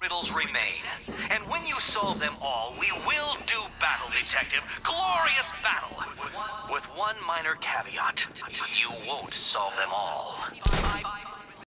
riddles remain. And when you solve them all, we will do battle, Detective. Glorious battle! With one minor caveat. You won't solve them all.